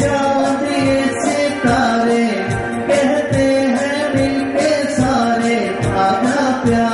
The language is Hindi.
चाँद ये कहते हैं मिलके सारे आधा प्यार